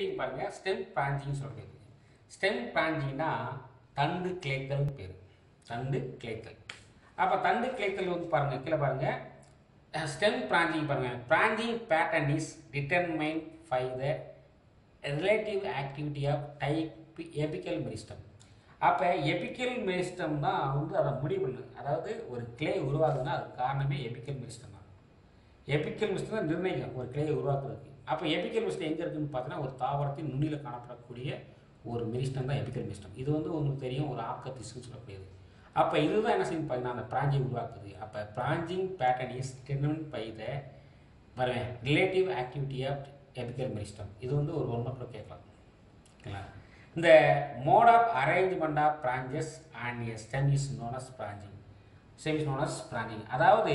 நீங்கள் பாருங்கள் stem branching சொல்கிறது ஸ்டெம் பிரான்ச்சிங்னா தண்டு கிளைத்தல் பேர். தண்டு கிளைத்தல். அப்போ தண்டு கிளைத்தல் வந்து பாருங்கள் கீழே பாருங்கள் ஸ்டெம் பிராஞ்சிங் பாருங்கள் branching pattern is determine by the relative activity of type apical meristem அப்போ எபிக்கல் மெரிஸ்டம் தான் வந்து அதை முடிவு பண்ணுது அதாவது ஒரு கிளை உருவாகுதுன்னா அதுக்கு காரணமே எபிக்கல் மெரிஸ்டம் தான். எபிக்கல் மிஸ்டம் தான் நிர்ணயிக்கும். ஒரு கிளையை உருவாக்குறதுக்கு. அப்போ எபிக்கல் மிஸ்டம் எங்கே இருக்குதுன்னு பார்த்தீங்கன்னா ஒரு தாவரத்தின் நுனியில் காணப்படக்கூடிய ஒரு மெரிஸ்டம் தான் எபிக்கல் மிஸ்டம் இது வந்து உங்களுக்கு தெரியும் ஒரு ஆக்க திசுன்னு சொல்லக்கூடியது. அப்போ இதுதான் என்ன செய்யும் பார்த்தீங்கன்னா அந்த பிராஞ்சியை உருவாக்குது. அப்போ branching pattern is determine by the வரவேன் relative activity of apical meristem இது வந்து ஒரு ஒன் மார்க்கில் கேட்கலாம். ஓகேங்களா? இந்த mode of arrangement of branches and a stem is known as branching stem is known as branching அதாவது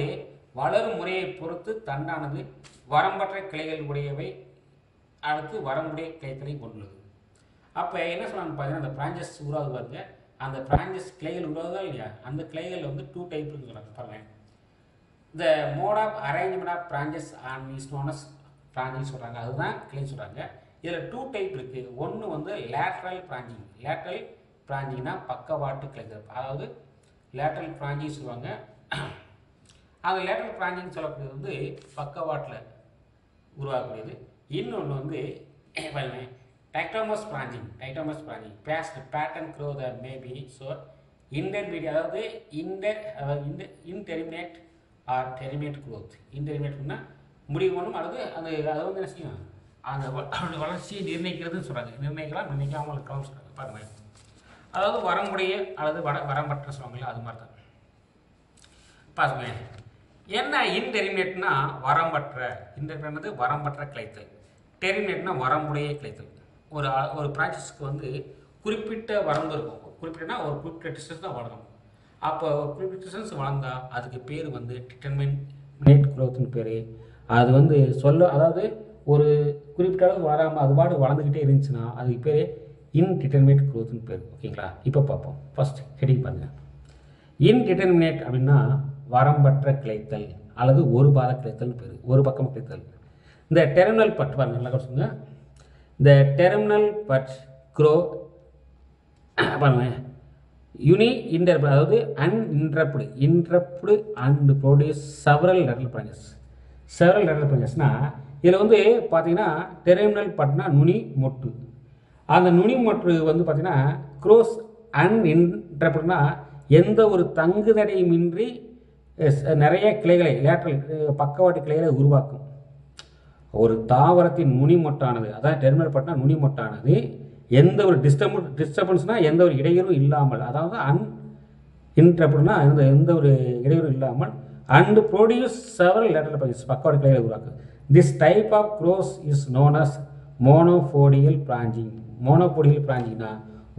வளரும் முறையை பொறுத்து தண்டானது வரம்பற்ற கிளைகள் உடையவை அடுத்து வரம்புடைய கிளைத்தலை கொண்டுள்ளது. அப்போ என்ன சொல்றாங்க பார்த்தீங்கன்னா அந்த பிராஞ்சஸ் உருவாகுது பாருங்க. அந்த பிராஞ்சஸ் கிளைகள் உருவாகுதா இல்லையா? அந்த கிளைகள் வந்து டூ டைப் இருக்குங்கிறாங்க பாருங்க. இந்த mode of arrangement of branches on is known as branching சொல்கிறாங்க அதுதான் கிளை சொல்கிறாங்க இதில் டூ டைப் இருக்குது ஒன்று வந்து லேட்ரல் பிராஞ்சிங் லேட்ரல் பிராஞ்சிங்னா பக்கவாட்டு கிளைகள். அதாவது லேட்ரல் பிராஞ்சிங் சொல்லுவாங்க. அது லேட்டரல் பிராஞ்சிங் சொல்லக்கூடியது வந்து பக்கவாட்டில் உருவாகக்கூடியது. இன்னொன்று வந்து dichotomous branching dichotomous branching based pattern grow the maybe so intermediate அதாவது இன்டர் அதாவது இந்த இன்டெர்மினேட் ஆர் டெர்மினேட் க்ரோத் இன்டெர்மினேட்னா முடிவு பண்ணும் அல்லது அந்த அதை வந்து என்ன செய்யும்? அந்த அவருடைய வளர்ச்சியை நிர்ணயிக்கிறதுன்னு சொல்கிறாங்க நிர்ணயிக்கலாம் நிர்ணயிக்காமல் இருக்கலாம் சொல்கிறாங்க பாருங்கள் அதாவது வரமுடைய அல்லது வட வரம்பற்ற சொல்லுவாங்களே அது மாதிரி தான் பாருங்க. என்ன இன்டெர்மினேட்னா வரம்பற்ற இன்டெர்மினேட் வரம்பற்ற கிளைத்தல். டெர்மினேட்னா வரம்புடைய கிளைத்தல். ஒரு ஒரு ப்ராக்டிஸ்க்கு வந்து குறிப்பிட்ட வரம்பு இருக்கும். குறிப்பிட்டனா ஒரு குறிப்பிட்ட டிஸ்டன்ஸ் தான் வளரும். அப்போ ஒரு குறிப்பிட்ட டிஸ்டன்ஸ் வளர்ந்தால் அதுக்கு பேர் வந்து டிட்டர்மினேட் குரோத்னு பேர். அது வந்து சொல்ல அதாவது ஒரு குறிப்பிட்ட அளவு வராமல் அது பாடு வளர்ந்துக்கிட்டே இருந்துச்சுன்னா அதுக்கு பேர் இன்டிட்டர்மினேட் குரோத்னு பேர். ஓகேங்களா? இப்போ பார்ப்போம். ஃபஸ்ட் ஹெடிங் பாருங்கள் இன்டிட்டர்மினேட் அப்படின்னா வரம்பற்ற கிளைத்தல் அல்லது ஒரு பாத கிளைத்தல் பேர் ஒரு பக்கம் கிளைத்தல் இந்த டெர்மினல் பட் பாருங்க நல்லா சொல்லுங்க இந்த டெர்மினல் பட் க்ரோ பாருங்க. யுனி இன்டர்பிள் அதாவது uninterrupted interrupted and produce several lateral branches several lateral பிரான்சஸ்னா இதில் வந்து பார்த்தீங்கன்னா டெர்மினல் பட்னா நுனி மொட்டு. அந்த நுனி மொட்டு வந்து பார்த்தீங்கன்னா க்ரோஸ் அன்இன்டரப்டுனா எந்த ஒரு தங்குதடையுமின்றி நிறைய கிளைகளை லேட்ரல் பக்கவாட்டு கிளைகளை உருவாக்கும். ஒரு தாவரத்தின் நுனிமொட்டானது அதாவது டெர்மினல் பட்டினா நுனிமொட்டானது எந்த ஒரு டிஸ்டர்பன் டிஸ்டர்பன்ஸ்னால் எந்த ஒரு இடையூறும் இல்லாமல் அதாவது அன் இன்டர்பிள்னா எந்த எந்த ஒரு இடையூறும் இல்லாமல் அண்ட் ப்ரொடியூஸ் செவரல் லேட்டரல் பைஸ் பக்கவாட்டு கிளைகளை உருவாக்கும் this type of grows is known as monopodial branching monopodial பிராஞ்சிங்னா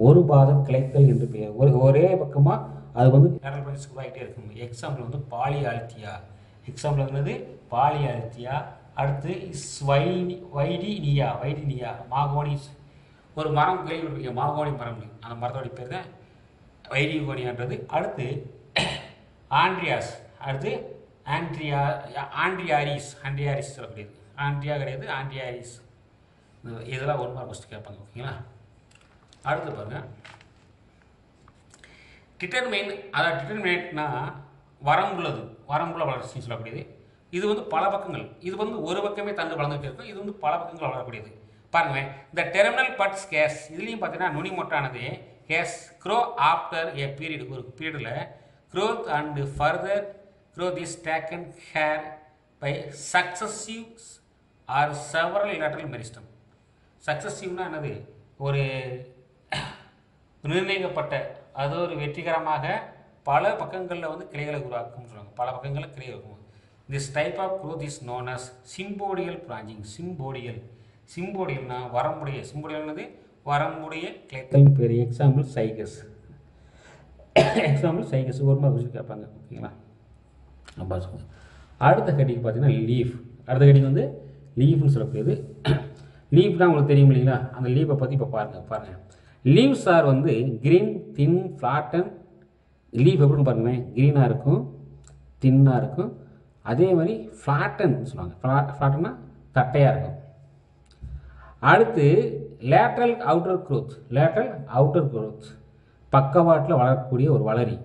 ஒரு பாதம் கிளைத்தல் என்று பெயர். ஒரு ஒரே பக்கமாக அது வந்து லேட்டரல் பைஸ் உருவாகிட்டே இருக்கும் எக்ஸாம்பிள் வந்து பாலி ஆழ்த்தியா எக்ஸாம்பிள் வந்து பாலி ஆழ்த்தியா அடுத்து ஸ்வைனி வைடினியா வைடினியா மாகோனிஸ் ஒரு மரம் கேள்விப்பட்டிருக்கீங்க மாகோனி மரம். அந்த மரத்தோடைய பேர் தான் வைடிகோனியான்றது. அடுத்து ஆண்ட்ரியாஸ். அடுத்து ஆண்ட்ரியா ஆண்ட்ரியாரிஸ் ஆண்ட்ரியாரிஸ் சொல்லக்கூடியது. ஆண்ட்ரியா கிடையாது ஆண்ட்ரியாரிஸ். இதெல்லாம் ஒரு மாதிரி ஃபஸ்ட்டு கேட்பாங்க ஓகேங்களா அடுத்து பாருங்கள் டிட்டர்மைன் அதாவது டிட்டர்மினேட்னா வரம்புள்ளது வரம்புள்ள வளர்ச்சின்னு சொல்லக்கூடியது. இது வந்து பல பக்கங்கள். இது வந்து ஒரு பக்கமே தண்டு வளர்ந்துட்டு இருக்கும் இது வந்து பல பக்கங்கள் வளரக்கூடியது. பாருங்க இந்த டெர்மினல் பட்ஸ் கேஸ் இதுலேயும் பார்த்தீங்கன்னா நுனிமொட்டானது case grow after a period ஒரு பீரியடில் growth and further growth is taken here by successive or several lateral meristem சக்சஸிவ்னா என்னது? ஒரு நிர்ணயிக்கப்பட்ட அது ஒரு வெற்றிகரமாக பல பக்கங்களில் வந்து கிளைகளை உருவாக்கும்னு சொல்லுவாங்க. பல பக்கங்களில் கிளை இருக்கும் this type of growth is known as sympodial branching sympodial சிம்போடியல்னா வரம்புடைய. சிம்போடியல்னது வரம்புடைய கிளைத்தல் பேர் எக்ஸாம்பிள் சைகஸ் எக்ஸாம்பிள் சைகஸ் ஒரு மாதிரி விஷயம் கேட்பாங்க. ஓகேங்களா? அப்பா சொல்லுங்கள் அடுத்த கடிக்கு பார்த்தீங்கன்னா லீஃப் அடுத்த கடிக்கு வந்து லீஃப்னு சொல்லக்கூடியது. லீஃப் தான் உங்களுக்கு தெரியும் இல்லைங்களா? அந்த லீஃபை பற்றி இப்போ பாருங்கள் பாருங்கள் லீவ்ஸ் ஆர் வந்து க்ரீன் தின் ஃப்ளாட்டன் லீஃப் எப்படின்னு பாருங்களேன். க்ரீனாக இருக்கும் தின்னாக இருக்கும். அதே மாதிரி ஃப்ளாட்டன் சொல்லுவாங்க. ஃப்ளாட் ஃப்ளாட்டன்னா தட்டையாக இருக்கும். அடுத்து lateral outer growth lateral outer growth பக்கவாட்டில் வளரக்கூடிய ஒரு வளரி.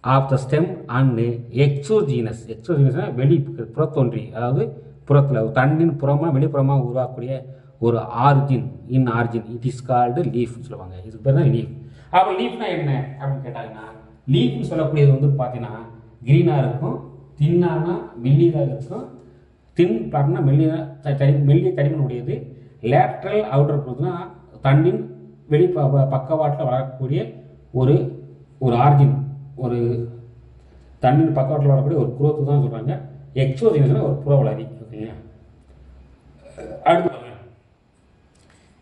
Of the stem and exogenous எக்ஸோஜீனஸ்னால் வெளி புறத்தோன்றி. அதாவது புறத்தில் தண்ணின் புறமாக வெளிப்புறமாக உருவாக்கக்கூடிய ஒரு origin in origin it is called leaf சொல்லுவாங்க. இதுக்கு பேர் தான் லீஃப் அப்போ லீஃப்னா என்ன அப்படின்னு கேட்டாங்கன்னா லீஃப்னு சொல்லக்கூடியது வந்து பார்த்தீங்கன்னா க்ரீனாக இருக்கும் தின்னானா மெல்லியதாக இருக்கும். தின் பார்த்தீங்கன்னா மெல்லிய தடி மெல்லிய தடிமன் உடையது லேட்ரல் அவுட்டர் பார்த்தீங்கன்னா தண்ணின் வெளி ப- பக்கவாட்டில் வளரக்கூடிய ஒரு ஒரு ஆர்ஜின் ஒரு தண்ணின் பக்கவாட்டில் வரக்கூடிய ஒரு குரோத்து தான் சொல்கிறாங்க எக்ஸோஜினஸ்னால் ஒரு புற வளரி ஓகேங்களா அடுத்து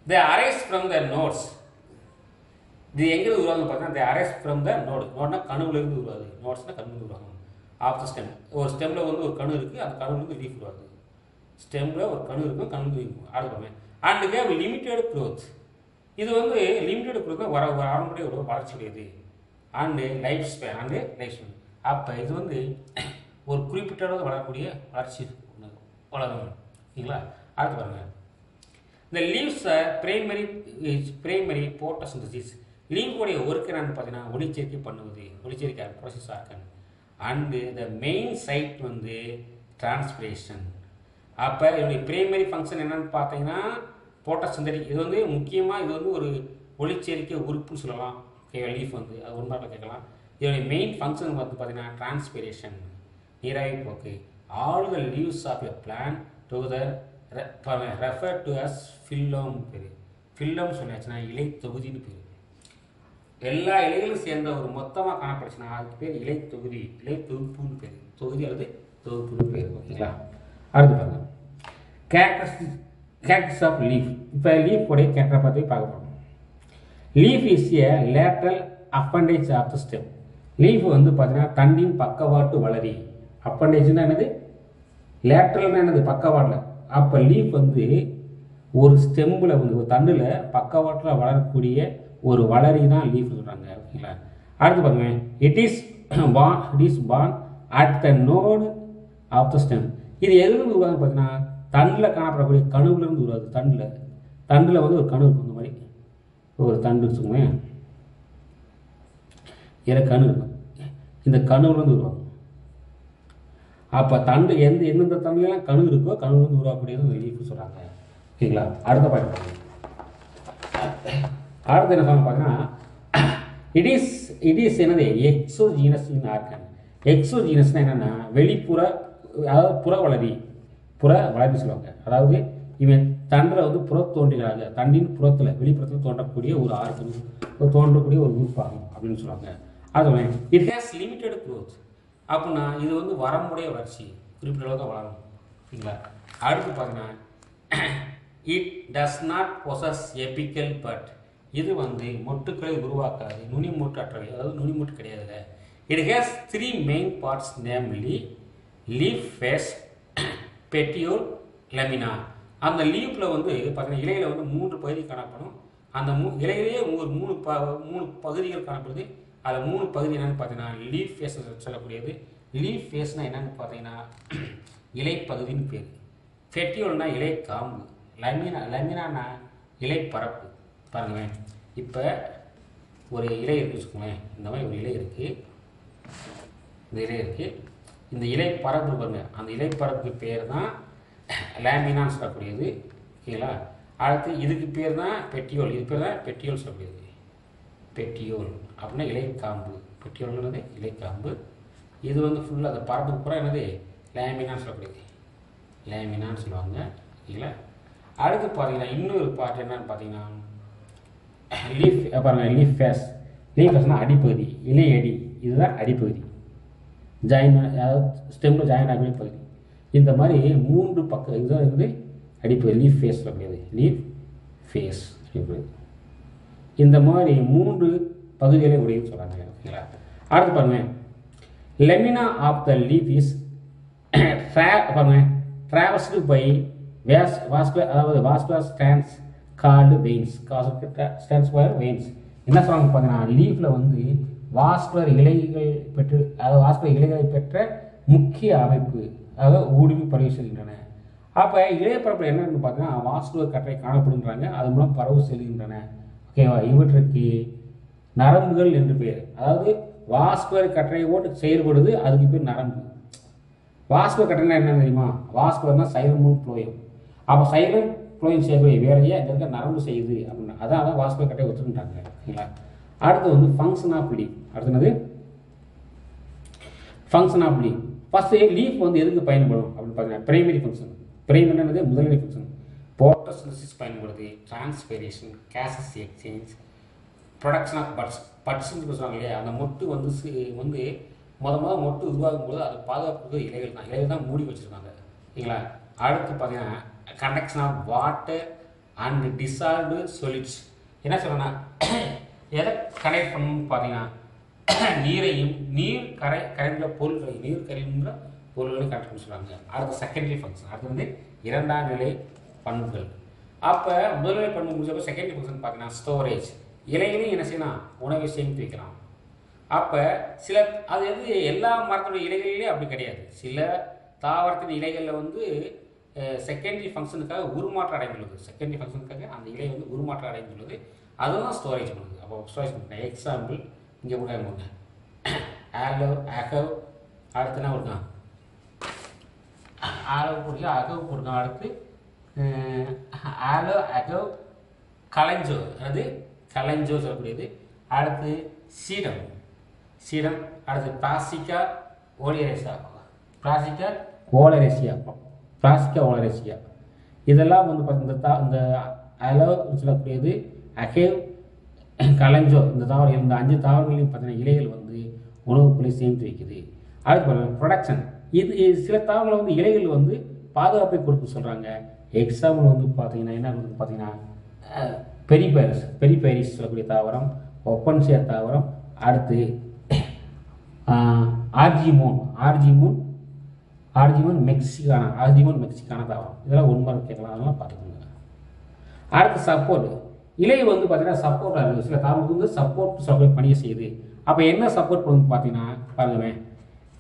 the arise from the nodes இது எங்கேருந்து உருவாங்க பார்த்தீங்கன்னா the arise from the node நோட்னா கணுவிலிருந்து உருவாது நோட்ஸ்னா கணுவில் உருவாங்க ஆஃப் த ஸ்டெம் ஒரு ஸ்டெம்மில் வந்து ஒரு கணு இருக்குது அந்த கணுவிலிருந்து லீஃப் உருவாது ஸ்டெம்மில் ஒரு கணு இருக்கும் கணு இருக்கும் அடுத்து அண்ட் தேவ் லிமிட்டெட் க்ரோத் இது வந்து லிமிட்டெட் க்ரோத் வர ஒரு ஆரம்படைய ஒரு வளர்ச்சி உடையது and life span and life span அப்போ இது வந்து ஒரு குறிப்பிட்ட அளவு வளரக்கூடிய வளர்ச்சி ஒண்ணு வளரும் ஓகேங்களா அடுத்து பாருங்கள் இந்த லீவ்ஸ் பிரைமரி பிரைமரி போட்டோசிந்தசிஸ் லீவுடைய ஒர்க் என்னன்னு பார்த்தீங்கன்னா ஒளிச்சேர்க்கை பண்ணுவது ஒளிச்சேர்க்கை ப்ராசஸ் ஆக்கன் அண்டு த மெயின் சைட் வந்து டிரான்ஸ்பிரேஷன் அப்போ இதனுடைய பிரைமரி ஃபங்க்ஷன் என்னன்னு பார்த்தீங்கன்னா போட்டோசிந்தடிக் இது வந்து முக்கியமாக இது வந்து ஒரு ஒளிச்சேர்க்கை உறுப்புன்னு சொல்லலாம். ஓகே லீஃப் வந்து அது ஒரு கேட்கலாம். இதனுடைய மெயின் ஃபங்க்ஷன் வந்து பார்த்தீங்கன்னா டிரான்ஸ்பிரேஷன் நீராவி போக்கு. All the leaves of a plant together refer to as phyllome பேர். ஃபில்லம் சொன்னாச்சுன்னா இலை தொகுதின்னு பேர். எல்லா இலைகளும் சேர்ந்த ஒரு மொத்தமாக காணப்படுச்சுன்னா அதுக்கு பேர் இலை தொகுதி இலை தொகுப்புன்னு பேர். தொகுதி அல்லது தொகுப்புன்னு பேர் ஓகேங்களா? அடுத்து பாருங்க. கேக்டஸ் கேக்டஸ் ஆஃப் லீஃப் இப்போ லீஃப் உடைய கேரக்டரை பற்றி பார்க்க போகிறோம் leaf is a lateral appendage of the stem leaf வந்து பார்த்தீங்கன்னா தண்டின் பக்கவாட்டு வளரி. அப்பண்டேஜ்னா என்னது? லேட்ரல்னா என்னது? பக்கவாட்டில். அப்போ லீஃப் வந்து ஒரு ஸ்டெம்பில் வந்து ஒரு தண்டில் பக்கவாட்டில் வளரக்கூடிய ஒரு வளரி தான் லீஃப் சொல்கிறாங்க ஓகேங்களா? அடுத்து பாருங்க. It is borne it is borne at the node of the stem இது எதுலேருந்து உருவாங்க பார்த்தீங்கன்னா தண்டில் காணப்படக்கூடிய கணுவிலேருந்து உருவாது தண்டில். தண்டில் வந்து ஒரு கணு இருக்கும் இந்த மாதிரி. ஒரு தண்டு வச்சுக்கோங்க இதில் கணு இருக்கும். இந்த கணுவிலேருந்து உருவாகும். அப்போ தண்டு எந்த எந்தெந்த தண்டுலாம் கணு இருக்கோ கணுவிலேருந்து உருவாக்கக்கூடியது இந்த சொல்கிறாங்க ஓகேங்களா? அடுத்த பாயிண்ட் அடுத்து என்ன சொல்ல பார்த்தீங்கன்னா இட் இஸ் இட் இஸ் என்னது? எக்ஸோஜீனஸ் இன் ஆர்கன் எக்ஸோஜீனஸ்னால் என்னென்னா வெளிப்புற அதாவது புற வளரி புற வளர்ச்சி சொல்லுவாங்க. அதாவது இவன் தண்டரை வந்து புற தோன்றுகிறாங்க. தண்டின் புறத்தில் வெளிப்புறத்தில் தோன்றக்கூடிய ஒரு ஆர்கன் தோன்றக்கூடிய ஒரு உறுப்பாகும் அப்படின்னு சொல்லுவாங்க. அது இட் ஹேஸ் லிமிட்டெட் க்ரோத் அப்படின்னா இது வந்து வரமுடைய வளர்ச்சி குறிப்பிட்ட அளவு தான் வளரும் ஓகேங்களா அடுத்து பார்த்தீங்கன்னா it does not possess apical bud இது வந்து மொட்டுக்களை உருவாக்காது நுனி மொட்டு அற்றவை அதாவது நுனி மொட்டு கிடையாதுங்க it has three main parts namely leaf base petiole lamina அந்த லீஃபில் வந்து பார்த்தீங்கன்னா இலையில் வந்து மூன்று பகுதி காணப்படும். அந்த மூ இலையிலேயே ஒரு மூணு ப மூணு பகுதிகள் காணப்படுது. அதில் மூணு பகுதி என்னென்னு பார்த்தீங்கன்னா லீஃப் ஃபேஸ் சொல்லக்கூடியது. லீஃப் ஃபேஸ்னால் என்னன்னு பார்த்தீங்கன்னா இலைப்பகுதின்னு பேர். ஃபெட்டியோல்னா இலை காம்பு லமினா லமினானா இலை பரப்பு பாருங்களேன். இப்போ ஒரு இலை இருக்குன்னு வச்சுக்கோங்களேன். இந்த மாதிரி ஒரு இலை இருக்குது இந்த இலை இருக்குது இந்த இலை பரப்பு பாருங்க. அந்த இலை பரப்புக்கு பேர் தான் லேமினான்னு சொல்லக்கூடியது ஓகேங்களா அடுத்து இதுக்கு பேர் தான் பெட்டியோல் இது பேர் தான் பெட்டியோல் சொல்லக்கூடியது. பெட்டியோல் அப்படின்னா இலைக்காம்பு. பெட்டியோல்ன்றது இலைக்காம்பு. இது வந்து ஃபுல்லாக அந்த பரப்பு பூரா என்னது? லேமினான்னு சொல்லக்கூடியது லேமினான்னு சொல்லுவாங்க. ஓகேங்களா அடுத்து பார்த்தீங்கன்னா இன்னொரு பார்ட் என்னன்னு பார்த்தீங்கன்னா லீஃப் பாருங்க லீஃப் ஃபேஸ் லீஃப் ஃபேஸ்னால் அடிப்பகுதி. இலை அடி. இதுதான் அடிப்பகுதி. ஜாயின் அதாவது ஸ்டெம்மில் ஜாயின் ஆகக்கூடிய பகுதி. இந்த மாதிரி மூன்று பக்கம் இதுதான் வந்து அடிப்பகுதி. லீஃப் ஃபேஸ் சொல்லக்கூடியது லீஃப் ஃபேஸ் அப்படிங்கிறது இந்த மாதிரி மூன்று பகுதிகளே உடையது சொல்கிறாங்க ஓகேங்களா? அடுத்து பாருங்க. Lamina of the leaf is பாருங்க. ட்ராவஸ்டு பை வேஸ் வாஸ்குலர் அதாவது vascular strands called veins strands for veins என்ன சொல்றாங்க பார்த்தீங்கன்னா லீஃபில் வந்து வாஸ்குலர் இலைகள் பெற்று அதாவது வாஸ்குலர் இலைகளை பெற்ற முக்கிய அமைப்பு அதாவது ஊடுருவி பரவி செல்கின்றன. அப்போ இளையப்பரப்பில் என்னன்னு பார்த்தீங்கன்னா வாஸ்குலர் கட்டளை காணப்படுகின்றாங்க. அது மூலம் பரவு செல்கின்றன. ஓகேவா? இவற்றுக்கு நரம்புகள் என்று பெயர் அதாவது வாஸ்குவர் கட்டளை போட்டு செயல்படுது அதுக்கு பேர் நரம்பு. வாஸ்குவர் கட்டளை என்ன தெரியுமா? வாஸ்குவர்னா சைலமும் ஃப்ளோயம் அப்போ சைலம் ஃப்ளோயம் செய்யக்கூடிய வேலையை இந்த இருக்க நரம்பு செய்யுது அப்படின்னா அதான் அதான் வாஸ்குவர் கட்டளை ஒத்துக்கிட்டாங்க ஓகேங்களா அடுத்து வந்து ஃபங்க்ஷன் ஆஃப் லீஃப் அடுத்தது function of leaf first leaf வந்து எதுக்கு பயன்படும் அப்படின்னு பார்த்தீங்கன்னா பிரைமரி ஃபங்க்ஷன் பிரைமரி என்னது? முதல்நிலை ஃபங்க்ஷன் போட்டோசிந்தசிஸ் பயன்படுது. Transpiration gaseous exchange production of buds பட்ஸ்ன்னு சொல்லுவாங்க இல்லையா? அந்த மொட்டு வந்து வந்து முத முத மொட்டு உருவாகும் போது அது பாதுகாப்புக்கு இலைகள் தான். இலைகள் தான் மூடி வச்சுருக்காங்க. சரிங்களா? அடுத்து பார்த்தீங்கன்னா conduction of water and dissolved solids என்ன சொல்கிறேன்னா எதை கனெக்ட் பண்ணணும்னு பார்த்தீங்கன்னா நீரையும் நீர் கரை கரைந்த பொருள்களை நீர் கரைந்த பொருள்களை கனெக்ட் பண்ண சொல்கிறாங்க அடுத்து செகண்டரி ஃபங்க்ஷன் அடுத்து வந்து இரண்டாம் நிலை பண்புகள். அப்போ முதல்நிலை பண்பு முடிஞ்சப்போ செகண்டரி ஃபங்க்ஷன் பார்த்தீங்கன்னா ஸ்டோரேஜ் இலைகளையும் என்ன செய்யலாம்? உணவை சேமித்து வைக்கலாம். அப்போ சில அது வந்து எல்லா மரத்தினுடைய இலைகளிலே அப்படி கிடையாது. சில தாவரத்தின் இலைகளில் வந்து செகண்டரி ஃபங்க்ஷனுக்காக உருமாற்றம் அடைந்துள்ளது. செகண்டரி ஃபங்க்ஷனுக்காக அந்த இலை வந்து உருமாற்றம் அடைந்துள்ளது. அதுதான் ஸ்டோரேஜ் பண்ணுது. அப்போ ஸ்டோரேஜ் பண்ணுறேன் எக்ஸாம்பிள் இங்கே கூட கொடுங்க ஆலோ அகவ் அடுத்து என்ன கொடுக்கான் ஆலோ கொடுக்க அகவ் கொடுக்கான் அடுத்து ஆலோ அகவ் கலைஞ்சோ அதாவது கலைஞ்சோ சொல்லக்கூடியது அடுத்து சீடம் சீடம் அடுத்து பிளாஸ்டிக்கா ஓலியரேசியா? பிளாஸ்டிக்கா ஓலரேசியா பிளாஸ்டிக்கா ஓலரேசியா இதெல்லாம் வந்து பார்த்தீங்கன்னா இந்த தா இந்த அலோ சொல்லக்கூடியது அகேவ் கலைஞ்சோ இந்த தாவரம் இந்த அஞ்சு தாவரங்களையும் பார்த்தீங்கன்னா இலைகள் வந்து உணவுக்குள்ளே சேமித்து வைக்குது. அடுத்து பாருங்க ப்ரொடக்ஷன் இது சில தாவரங்கள் வந்து இலைகள் வந்து பாதுகாப்பை கொடுக்க சொல்கிறாங்க எக்ஸாம்பிள் வந்து பார்த்தீங்கன்னா என்ன பார்த்தீங்கன்னா பெரிபைரஸ் பெரிபைரிஸ் சொல்லக்கூடிய தாவரம் ஒப்பன்சியா தாவரம் அடுத்து ஆர்ஜிமோன் ஆர்ஜிமோன் ஆர்ஜிமோன் மெக்சிகானா ஆர்ஜிமோன் மெக்சிகானா தாவரம். இதெல்லாம் உண்மை கேட்கலாம் அதெல்லாம் பார்த்துக்கோங்க. அடுத்து சப்போர்ட். இலை வந்து பார்த்தீங்கன்னா சப்போர்ட்டாக இருக்குது சில தாவரத்துக்கு வந்து சப்போர்ட் சப்போர்ட் பணியை செய்யுது. அப்போ என்ன சப்போர்ட் பண்ணுது பார்த்தீங்கன்னா பாருங்களேன்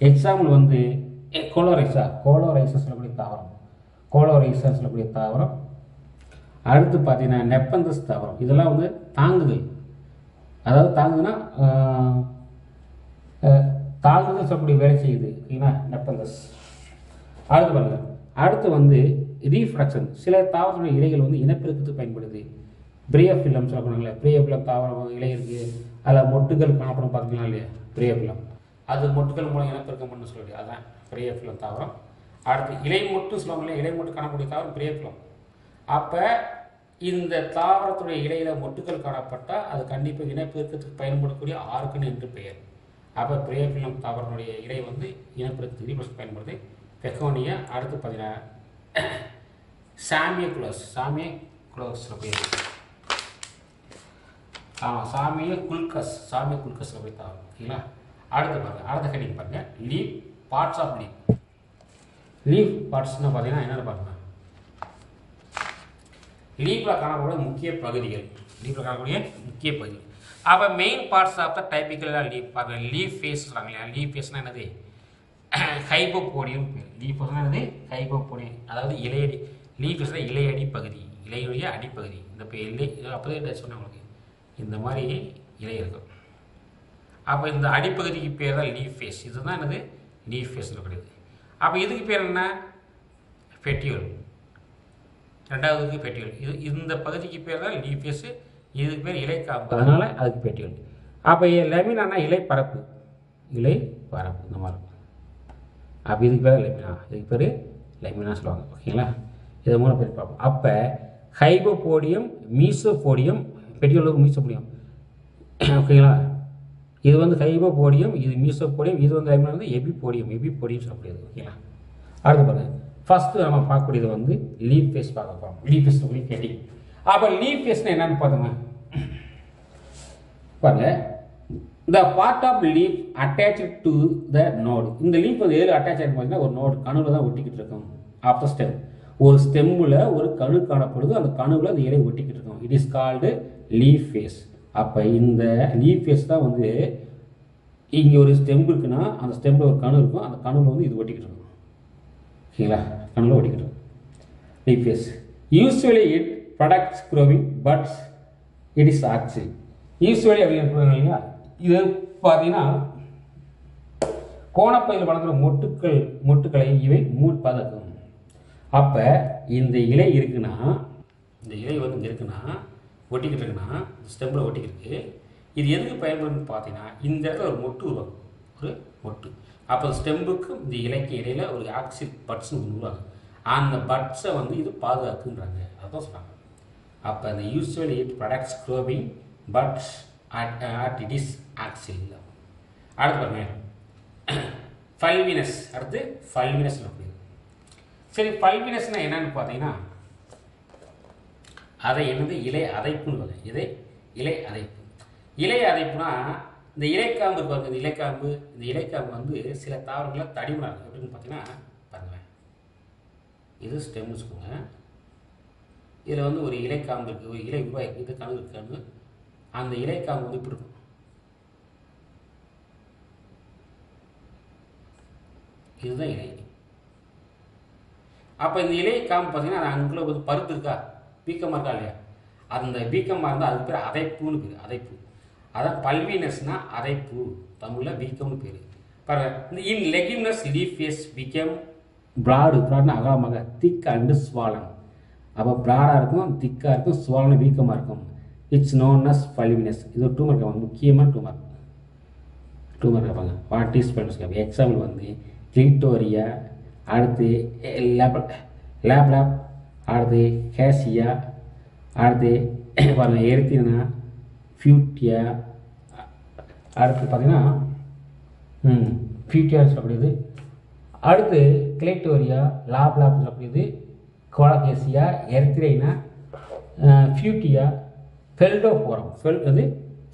எக்ஸாம்பிள் வந்து கோலோரைசா கோலோரைசா சொல்லக்கூடிய தாவரம். கோலோரைசா சொல்லக்கூடிய தாவரம். அடுத்து பார்த்தீங்கன்னா நெப்பந்தஸ் தாவரம். இதெல்லாம் வந்து தாங்குதல். அதாவது தாங்குதுன்னா தாங்குதல் சொல்லக்கூடிய வேலை செய்யுது. ஓகேங்களா நெப்பந்தஸ். அடுத்து பாருங்க. அடுத்து வந்து ரீஃப்ராக்ஷன் சில தாவரத்துடைய இலைகள் வந்து இனப்பெருக்கத்துக்கு பயன்படுது. பிரியஃபில்லம் சொல்லப்படுங்களே பிரியஃபில்லம் தாவரம் இலை இருக்குது அதில் மொட்டுகள் காணப்படும் பார்த்தீங்களா இல்லையா? பிரியஃபிலம் அது மொட்டுகள் மூலம் இனப்பெருக்கம் பண்ண சொல்லி அதான் பிரியஃபில்லம் தாவரம். அடுத்து இலை மொட்டு சொல்லுவாங்க இல்லையா இலை மொட்டு காணக்கூடிய தாவரம் பிரியஃபிலம் அப்போ இந்த தாவரத்துடைய இலையில மொட்டுக்கள் காணப்பட்டால் அது கண்டிப்பாக இனப்பெருக்கத்துக்கு பயன்படக்கூடிய ஆர்கன் என்று பெயர். அப்போ பிரேபிலம் தாவரனுடைய இலை வந்து இனப்பெருக்கத்துக்கு ரீப்ளஸ் பயன்படுது. பெக்கோனியா அடுத்து பார்த்தீங்கன்னா சாமிய குலோஸ் சாமிய குலோஸில் போய் ஆமாம் சாமிய குல்கஸ் சாமிய குல்கஸில் போய் தாவரம் ஓகேங்களா? அடுத்து பாருங்க அடுத்த ஹெட்டிங் பாருங்கள் leaf parts of leaf. Leaf பார்ட்ஸ்னு பார்த்தீங்கன்னா என்னென்னு பாருங்கள் லீஃபில் காணக்கூடிய முக்கிய பகுதிகள். லீஃபில் காணக்கூடிய முக்கிய பகுதிகள். அப்போ மெயின் பார்ட்ஸ் ஆஃப் த டைப்பிக்கலாக லீஃப் பாருங்க லீஃப் ஃபேஸ் சொல்கிறாங்க இல்லையா லீஃப் ஃபேஸ்னால் என்னது? ஹைபோபோடியம் லீஃப் ஃபேஸ்னால் என்னது? ஹைபோபோடியம் அதாவது இலையடி லீஃப் ஃபேஸில் இலையடி பகுதி. இலையுடைய அடிப்பகுதி. இந்த இப்போ இலை அப்போதே சொன்னேன் உங்களுக்கு. இந்த மாதிரி இலை இருக்கும். அப்போ இந்த அடிப்பகுதிக்கு பேர் தான் லீஃப் ஃபேஸ் இதுதான் என்னது? லீஃப் ஃபேஸ் கிடையாது அப்போ இதுக்கு பேர் என்ன? ஃபெட்டியூல் ரெண்டாவதுக்கு பெட்டிகள். இது இந்த பகுதிக்கு பேர் தான் லீஃபியஸ் இதுக்கு பேர் இலைக்காம்பு. அதனால் அதுக்கு பெட்டிகள். அப்போ லெமினானா இலை பரப்பு இலை பரப்பு இந்த மாதிரி. இருக்கும் அப்போ இதுக்கு பேர் லெமினா. இதுக்கு பேர் லெமினா சொல்லுவாங்க. ஓகேங்களா? இதை மூலம் பேர் பார்ப்போம். அப்போ ஹைபோபோடியம் மீசோபோடியம் பெட்டியூலுக்கு மீசோபோடியம். ஓகேங்களா? இது வந்து ஹைபோபோடியம் இது மீசோபோடியம் இது வந்து லெமினா வந்து எபிபோடியம். எபிபோடியம் சொல்லக்கூடியது. ஓகேங்களா? அடுத்து பாருங்கள் ஃபஸ்ட்டு நம்ம பார்க்கக்கூடியது வந்து லீஃப் ஃபேஸ் பார்க்க போகிறோம் லீஃப் ஃபேஸ் உங்களுக்கு கேட்டிங் அப்போ லீஃப் ஃபேஸ்னால் என்னன்னு பார்த்தோங்க பாருங்க. The part of leaf attach to the node இந்த லீஃப் வந்து எதில் அட்டாச் ஆகிட்டு பார்த்தீங்கன்னா ஒரு நோடு கணுவில் தான் ஒட்டிக்கிட்டு இருக்கும். ஆஃப் ஸ்டெம் ஒரு ஸ்டெம்மில் ஒரு கணு காணப்படுது. அந்த கணுவில் அந்த இலை ஒட்டிக்கிட்டு இருக்கும். It is called leaf base அப்போ இந்த லீஃப் ஃபேஸ் தான் வந்து இங்கே ஒரு ஸ்டெம் இருக்குன்னா அந்த ஸ்டெம்மில் ஒரு கணு இருக்கும். அந்த கணுவில் வந்து இது ஒட்டிக்கிட்டு இருக்கும். ஓகேங்களா கண்ணில் ஓடிக்கிட்டு leafies. Usually it products growing but it is axil usually அப்படின்னு சொல்றாங்க இல்லையா இது பார்த்தீங்கன்னா கோணப்பையில் வளர்ந்துற மொட்டுக்கள் மொட்டுக்களை இவை மூட்பதக்கும் பாதுகாக்கும் அப்போ இந்த இலை இருக்குன்னா இந்த இலை வந்து இங்கே இருக்குன்னா ஒட்டிக்கிட்டு இருக்குன்னா ஸ்டெம்பில் ஒட்டிக்கிட்டு இது எதுக்கு பயன்படுன்னு பார்த்தீங்கன்னா இந்த இடத்துல ஒரு மொட்டு உருவாக்கும். ஒரு ஒட்டு அப்போ ஸ்டெம்புக்கும் இந்த இலைக்கு இடையில் ஒரு ஆக்சிட் பட்ஸ் சொல்லுவாங்க அந்த பட்ஸை வந்து இது பாதுகாக்குன்றாங்க. அதான் சொன்னாங்க. அப்போ அந்த usually it products growing buds at at it is axil அடுத்து பாருங்க. ஃபல்வினஸ் அடுத்து ஃபல்வினஸ் அப்படின்னு சரி ஃபல்வினஸ்னால் என்னன்னு பார்த்தீங்கன்னா அதை என்னது? இலை அதைப்புன்னு இதை இலை அதைப்பு. இலை அதைப்புனா இந்த இலைக்காம்பு பாருங்க இந்த இலைக்காம்பு இந்த இலைக்காம்பு வந்து சில தாவரங்களில் தடிமனாக எப்படின்னு பார்த்தீங்கன்னா பாருங்களேன் இது ஸ்டெம்னு வச்சுக்கோங்க. இதில் வந்து ஒரு இலைக்காம்பு இருக்குது ஒரு இலை உருவாயிருக்கு இது கணக்கு இருக்கான்னு. அந்த இலைக்காம்பு வந்து இப்படி இருக்கும். இதுதான் இலை. அப்போ இந்த இலை காம்பு பார்த்தீங்கன்னா அது அங்குள்ள பருத்து இருக்கா? பீக்கமாக இருக்கா இல்லையா? அந்த பீக்கமாக இருந்தால் அதுக்கு பேர் அதைப்பூன்னு பேர் அதைப்பூ. அதான் பல்வினஸ்னா அரைப்பு. தமிழில் வீக்கம்னு பேர். பாருங்க இந்த இன் லெகிம்னஸ் லீஃபியஸ் விக்கம் ப்ராடு பிராட்னு அகாமக திக் அண்டு ஸ்வாலன் அப்போ ப்ராடாக இருக்கும் திக்காக இருக்கும் ஸ்வாலன் வீக்கமாக இருக்கும். It's known as pulvinus. இது ஒரு டூமர் முக்கியமான டூமர் டூமர் இருப்பாங்க வாட் இஸ் பல்வினஸ் எக்ஸாம்பிள் வந்து கிளிட்டோரியா அடுத்து லேப் லேப் அடுத்து கேசியா அடுத்து பாருங்கள் எரித்தினா ஃபியூட்டியா அடுத்து பார்த்தீங்கன்னா ஃபியூட்டியா சொல்லக்கூடியது அடுத்து கிளேட்டோரியா லாப் லாப் சொல்லக்கூடியது கோலகேசியா எர்த்ரைனா ஃபியூட்டியா ஃபெல்டோஃபோரம் ஃபெல் அது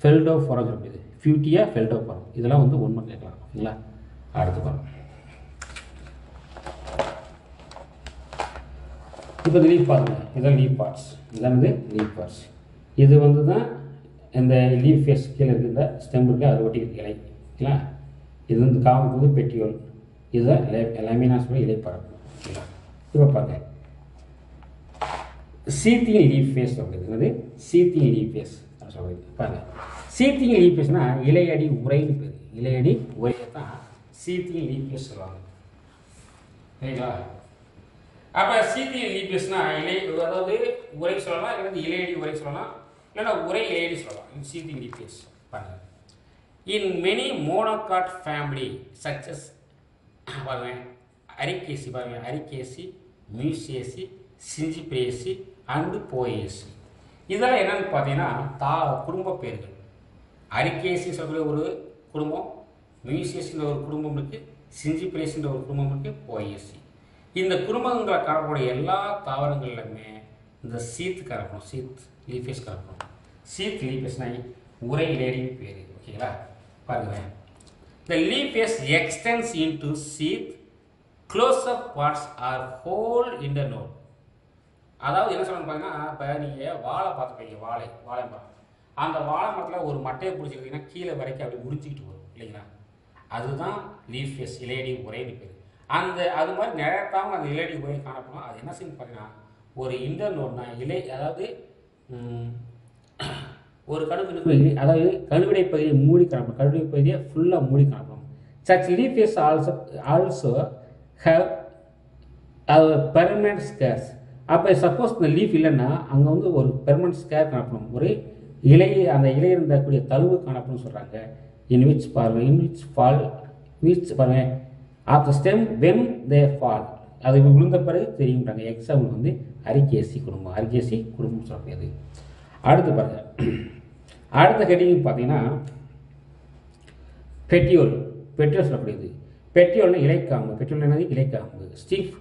ஃபெல்டோஃபோரம் சொல்லக்கூடியது ஃபியூட்டியா ஃபெல்டோஃபோரம் இதெல்லாம் வந்து ஒன்று கேட்கலாம். ஓகேங்களா அடுத்து பாருங்க. இப்போ லீப் பாருங்க. இதான் லீப் பார்ட்ஸ் இதெல்லாம் வந்து லீப் பார்ட்ஸ் இது வந்து தான் இந்த லீஃப் ஃபேஸ் கீழே இருக்க இந்த அது அதை ஒட்டி இலை. ஓகேங்களா? இது வந்து காம்புக்கு பெட்டியோல். இதுதான் லேமினாஸ் இலைப்படம் ஓகேங்களா? இப்போ பாருங்க. சீத்திங் லீஃப் ஃபேஸ் சொல்கிறது என்னது? சீத்திங் லீஃப் ஃபேஸ் சொல்கிறது பாருங்க. சீத்திங் லீஃப் ஃபேஸ்னால் இலையடி உரைன்னு பேர். இலையடி உரையை தான் சீத்திங் லீஃப் ஃபேஸ் சொல்லுவாங்க. சரிங்களா? அப்போ சீத்திங் ஃபேஸ்னால் இலை அதாவது உரை சொல்லலாம் இல்லை இலையடி உரை சொல்லலாம். இல்லைன்னா ஒரே லேடி சொல்லலாம். சி தி லிபேஷன் பாருங்கள் இன் மெனி மோனோகாட் ஃபேமிலி சக்சஸ் பாருங்க அரிக்கேசி பாருங்க அரிக்கேசி மியூசியேசி சிஞ்சி சிஞ்சிபிரேசி அண்டு போயேசி. இதெல்லாம் என்னன்னு பார்த்தீங்கன்னா தா குடும்ப பேர்கள். அரிகேசி சொல்லக்கூடிய ஒரு குடும்பம் மியூசியஸ்ன்ற ஒரு குடும்பம் இருக்குது சிஞ்சிபிரேசின்ற ஒரு குடும்பம் இருக்குது போயேசி. இந்த குடும்பங்களை கலக்கூடிய எல்லா தாவரங்கள்லையுமே இந்த சீத்து கலக்கணும் சீத் லீஃபேஸ் கலக்கணும். சீத் லீஃபேஸ்னா உரை இலேடின்னு பேரு ஓகேங்களா பாருங்க The leafes extends into sheath. Close-up parts are whole in the node. அதாவது என்ன சொல்லணும் பார்த்தீங்கன்னா இப்போ நீங்கள் வாழை பார்த்துப்பீங்க வாழை வாழை மரம். அந்த வாழை மரத்தில் ஒரு மட்டையை பிடிச்சிருக்கீங்கன்னா கீழே வரைக்கும் அப்படி முடிச்சுக்கிட்டு வரும் இல்லைங்களா? அதுதான் லீஃபேஸ் இலையடி உரைன்னு பேர். அந்த அது மாதிரி நிழத்தாமல் அந்த இலையடி உரை காணப்படும். அது என்ன செய்யணும் பார்த்தீங்கன்னா ஒரு இன்டர் நோட்னா இலை அதாவது ஒரு ஒரு பகுதி அதாவது கழுவிடை பகுதியை மூடி காணப்படும் கழுவிடை பகுதியை ஃபுல்லாக மூடி காணப்படும் such leaves also also have அது பெர்மனன்ட் ஸ்கேர்ஸ் அப்போ சப்போஸ் இந்த லீஃப் இல்லைன்னா அங்கே வந்து ஒரு பெர்மனன்ட் ஸ்கேர் காணப்படும். ஒரு இலை அந்த இலை இருந்தக்கூடிய தழுவு காணப்படும் சொல்கிறாங்க இன் விச் பார்வை இன் விச் ஃபால் விச் பாருங்க of the stem when they fall அது விழுந்த பிறகு தெரியுன்றாங்க எக்ஸாம்பிள் வந்து அரிகேசி குடும்பம் அரிகேசி குடும்பம் சொல்லக்கூடியது அடுத்து பாருங்க. அடுத்த ஹெட்டிங் பார்த்தீங்கன்னா பெட்டியோல் பெட்ரோல் சொல்லக்கூடியது பெட்டியோல்னா இலைக்காம்பு. பெட்ரோல் என்னது? இலைக்காம்பு. ஸ்டிஃப்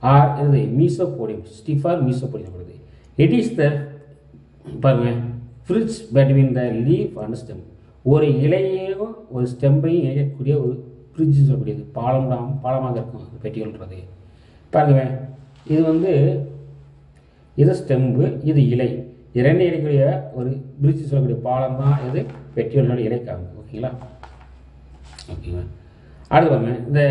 ஆர் என்னது? மீசோபோடியம் ஸ்டிஃப் ஆர் மீசோபோடியம் சொல்லக்கூடியது இட் இஸ் த பாருங்க bridge between the leaf and stem ஒரு இலையையும் ஒரு ஸ்டெம்பையும் இணைக்கக்கூடிய ஒரு ஃப்ரிட்ஜ் சொல்லக்கூடியது பாலம் பாலமாக இருக்கும் அந்த பெட்டியோல்ன்றது. பாருங்க இது வந்து இது ஸ்டெம்பு இது இலை. இரண்டு இணைக்கூடிய ஒரு பிரிட்ஜ் சொல்லக்கூடிய பாலம் தான் இது பெட்டியோலோட இலைக்காங்க ஓகேங்களா ஓகேங்களா அடுத்து பாருங்க. இந்த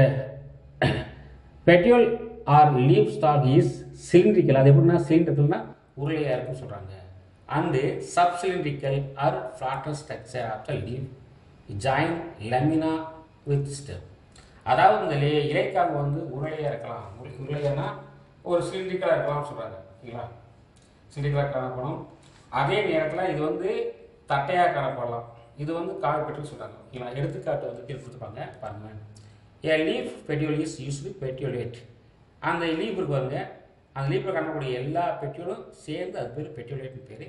petiole or leaf stalk is cylindrical அது எப்படின்னா சிலிண்டர்கள்னா உருளையாக இருக்குன்னு சொல்கிறாங்க and sub cylindrical or flatter structure of the leaf join lamina with stem அதாவது இந்த லே வந்து உருளையாக இருக்கலாம். உரு- உருளையானா ஒரு சிலிண்ட்ரிக்கலாக இருக்கலாம்னு சொல்கிறாங்க ஓகேங்களா சிலிண்டராக காணப்படும் அதே நேரத்தில் இது வந்து தட்டையாக காணப்படலாம் இது வந்து காய் பெட்ரோல் சொல்கிறாங்க ஓகேங்களா? எடுத்துக்காட்டு வந்து கீழே கொடுத்துருப்பாங்க. பாருங்க. A leaf petiole is usually petiolate அந்த லீஃப் இருக்கு பாருங்க. அந்த லீஃபில் காணக்கூடிய எல்லா பெட்யூலும் சேர்ந்து அது பேர் பெட்யூலேட்னு பேர்.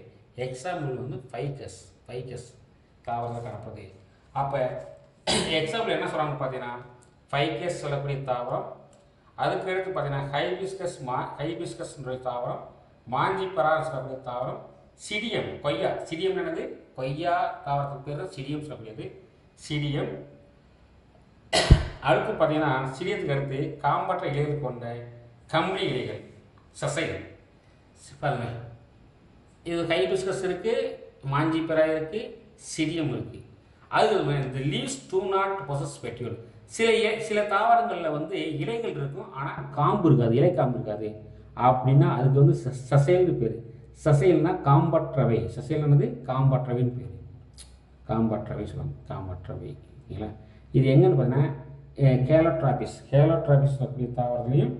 எக்ஸாம்பிள் வந்து ஃபைக்கஸ் ஃபைக்கஸ் தாவரத்தில் காணப்படுது. அப்போ எக்ஸாம்பிள் என்ன சொல்கிறாங்க பார்த்தீங்கன்னா ஃபைக்கஸ் சொல்லக்கூடிய தாவரம். அதுக்கு அடுத்து பார்த்தீங்கன்னா ஹைபிஸ்கஸ் மா ஹைபிஸ்கஸ்ன்ற தாவரம். மாஞ்சி பராரஸ் சொல்லக்கூடிய தாவரம் சிடியம் கொய்யா. சிடியம் என்னது? கொய்யா தாவரத்துக்கு பேர் தான் சிடியம் சொல்லக்கூடியது. சிடியம். அடுத்து பார்த்தீங்கன்னா சிடியத்துக்கு அடுத்து காம்பற்ற இலைகள் கொண்ட கம்பளி இலைகள் சசைகள். பாருங்க. இது ஹைபிஸ்கஸ் இருக்குது மாஞ்சி பராய் இருக்குது சிடியம் இருக்குது அது இந்த leaves do not possess petiole சில சில தாவரங்களில் வந்து இலைகள் இருக்கும் ஆனால் காம்பு இருக்காது இலை காம்பு இருக்காது. அப்படின்னா அதுக்கு வந்து ச- சசைல்னு பேர். சசைல்னா காம்பற்றவை. சசைல்னது காம்பற்றவைன்னு பேர். காம்பற்றவை சொல்லுவாங்க. காம்பற்றவை. ஓகேங்களா? இது எங்கன்னு பார்த்தீங்கன்னா கேலோட்ராபிஸ். கேலோட்ராபிஸ் அப்படி தாவரத்துலையும்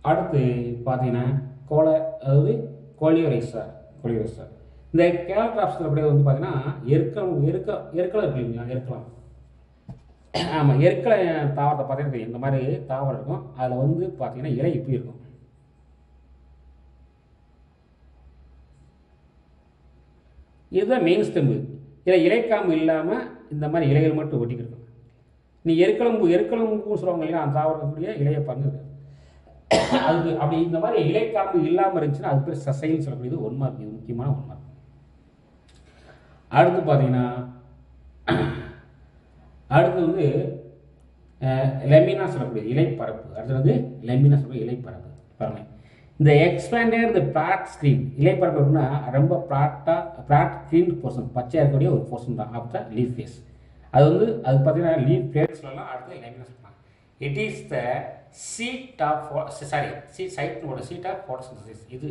அடுத்து பார்த்தீங்கன்னா கோல அதாவது கோலியோரைசா கோலியோரைசா இந்த கேலோட்ராப்ஸ் அப்படியே வந்து பார்த்தீங்கன்னா எருக்கம் எருக்க எருக்கலாம் இருக்கு இல்லைங்களா? எருக்கலாம். ஆமாம் எருக்கலை தாவரத்தை பார்த்தீங்கன்னா இந்த மாதிரி தாவரம் இருக்கும். அதில் வந்து பார்த்தீங்கன்னா இலை இப்படி இருக்கும். இதுதான் மெயின் ஸ்டெம்பு இதில் இலைக்காம்பு இல்லாமல் இந்த மாதிரி இலைகள் மட்டும் ஒட்டிக்கிட்டு இருக்கும். நீ எருக்கலம்பு எருக்கலம்புன்னு சொல்லுவாங்க இல்லையா அந்த தாவரக்கூடிய இலையை பாருங்க. அதுக்கு அப்படி இந்த மாதிரி இலைக்காம்பு இல்லாமல் இருந்துச்சுன்னா அது பேர் சசைன்னு சொல்லக்கூடியது ஒன் மார்க் இது முக்கியமான ஒன் மார்க் அடுத்து பார்த்தீங்கன்னா அடுத்து வந்து லெமினா சொல்லக்கூடிய இலைப்பரப்பு. அடுத்து வந்து லெமினா சொல்லக்கூடிய இலைப்பரப்பு. பாருங்க. இந்த எக்ஸ்பேண்டட் இந்த பிளாட் ஸ்க்ரீன் இலைப்பரப்பு அப்படின்னா ரொம்ப பிளாட்டாக பிளாட் ஸ்க்ரீன் போர்ஷன் பச்சையாக இருக்கக்கூடிய ஒரு போர்ஷன் தான் ஆஃப் த லீஃப் ஃபேஸ் அது வந்து அது பார்த்தீங்கன்னா லீஃப் பிளேட் சொல்லலாம் அடுத்து லெமினா சொல்லலாம் it is the seat of sorry seat சைட்னோட seat of photosynthesis இது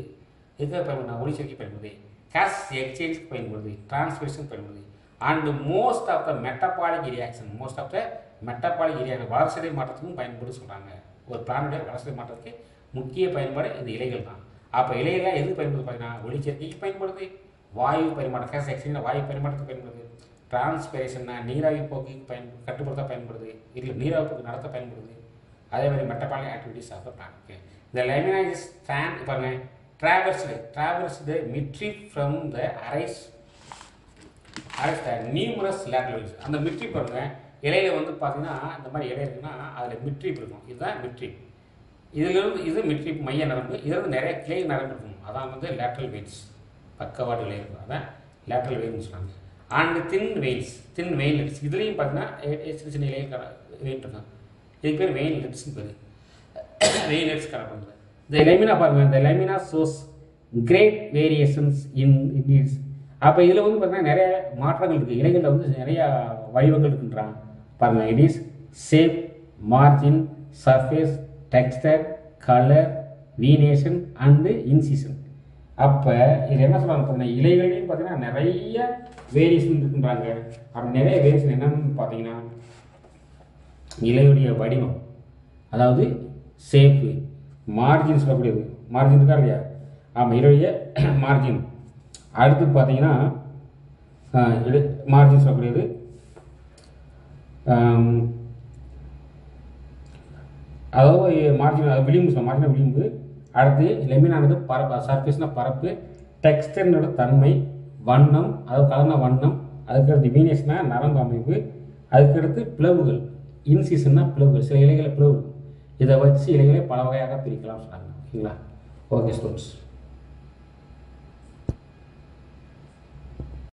எதுக்காக பயன்படுது ஒளிச்சேர்க்கை பயன்படுது. கேஸ் எக்ஸ்சேஞ்சுக்கு பயன்படுது. டிரான்ஸ்மிஷன் பயன்படுது. And most of the metabolic reaction most of the metabolic reaction வளர்ச்சிதை மாற்றத்துக்கும் பயன்படுது சொல்கிறாங்க ஒரு பிளானுடைய வளர்ச்சிதை மாற்றத்துக்கு முக்கிய பயன்பாடு இந்த இலைகள் தான். அப்போ இலைகள்லாம் எதுக்கு பயன்படுது பார்த்தீங்கன்னா ஒளிச்சேர்க்கைக்கு பயன்படுது வாயு பரிமாற்றம் கேஸ் எக்ஸ்சேஞ்சில் வாயு பரிமாற்றத்துக்கு பயன்படுது டிரான்ஸ்பிரேஷன்னா நீராவி போக்கு பயன் கட்டுப்படுத்த பயன்படுது. இல்லை நீராவி போக்கு நடத்த பயன்படுது. அதே மாதிரி metabolic activities of the plant இந்த லெமினைஸ் ஃபேன் ஸ்டாண்ட் பாருங்க travels the midrib from the arise arise the numerous laterals அந்த மிட்ரி பாருங்க இலையில வந்து பார்த்தீங்கன்னா இந்த மாதிரி இலை இருக்குன்னா அதில் மிட்ரிப் இருக்கும். இதுதான் மிட்ரிப் இதிலிருந்து இது மிட்ரி மைய நரம்பு இதிலிருந்து நிறைய கிளை நரம்பு இருக்கும். அதான் வந்து லேட்ரல் வெயின்ஸ் பக்கவாட்டு விலை இருக்கும். அதான் லேட்ரல் வெயின்னு சொல்லுவாங்க and thin veins thin veinlets இதுலேயும் பார்த்தீங்கன்னா சின்ன சின்ன இலையில் வெயின் இருக்கும். இதுக்கு பேர் வெயின் லிப்ஸ்னு பேர். வெயின் லிப்ஸ் கணக்கு இந்த லெமினா பாருங்கள் இந்த lamina shows great variations in its அப்போ இதில் வந்து பார்த்தீங்கன்னா நிறைய மாற்றங்கள் இருக்குது இலைகளில் வந்து நிறையா வடிவங்கள் இருக்குன்றாங்க. பாருங்கள் it is shape margin surface texture colour venation and incision அப்போ இது என்ன சொல்கிறாங்க பார்த்தீங்கன்னா இலைகளையும் பார்த்தீங்கன்னா நிறைய வேரியேஷன் இருக்குன்றாங்க. அப்படி நிறைய வேரியேஷன் என்னன்னு பார்த்தீங்கன்னா இலையுடைய வடிவம். அதாவது சேஃபு மார்ஜின் சொல்லக்கூடியது. மார்ஜின் இருக்கா இல்லையா? ஆமாம் இலையுடைய மார்ஜின் அடுத்து பார்த்தீங்கன்னா மார்ஜின் சொல்லக்கூடியது. அதாவது மார்ஜின் அது விளிம்பு சொல்ல மார்ஜின விளிம்பு. அடுத்து லெமினானது பரப்பு சர்ஃபேஸ்னால் பரப்பு. டெக்ஸ்டர்னோட தன்மை வண்ணம் அதாவது கலந்த வண்ணம். அதுக்கடுத்து வீனேஷனா நரம்பு அமைப்பு. அதுக்கடுத்து பிளவுகள் இன்சீசன்னா பிளவுகள் சில இலைகளை பிளவு. இதை வச்சு இலைகளை பல வகையாக பிரிக்கலாம் சொன்னாங்க ஓகேங்களா? Okay students